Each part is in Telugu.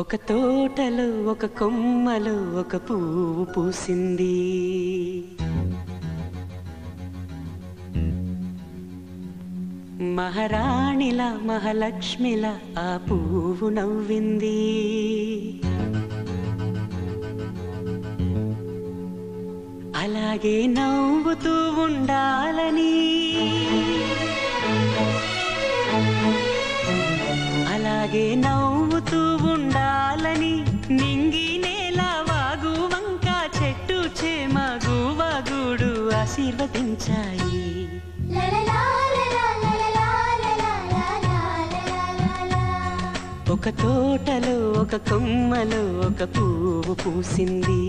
ఒక తోటలో ఒక కొమ్మలో ఒక పువ్వు పూసింది. మహారాణిల మహాలక్ష్మిల ఆ పువ్వు నవ్వింది. అలాగే నవ్వుతూ ఉండాలని అలాగే నవ్వుతూ ఉండాలని నింగి నేల వాగు వంక చెట్టు చేమ గువగుడు ఆశీర్వదించాయి ఒక తోటలో ఒక కొమ్మలో ఒక పువ్వు పూసింది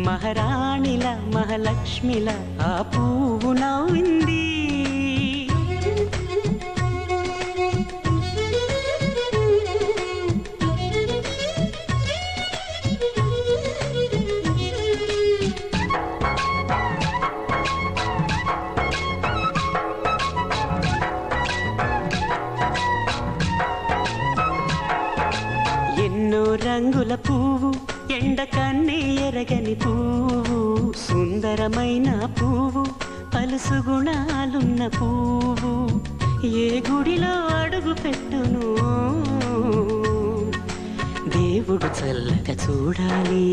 మహారాణిల మహాలక్ష్మిల ఆ పువ్వు నవ్వింది ఎన్నో రంగుల పువ్వు ఎండ కన్నే ఎరగని పువ్వు సుందరమైన పువ్వు పలుసు గుణాలున్న పువ్వు. ఏ గుడిలో అడుగు పెట్టును? దేవుడు చల్లక చూడాలి.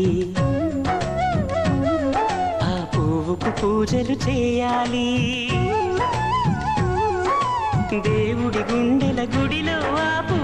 ఆ పువ్వుకు పూజలు చేయాలి. దేవుడి గుండెల గుడిలో ఆ పువ్వు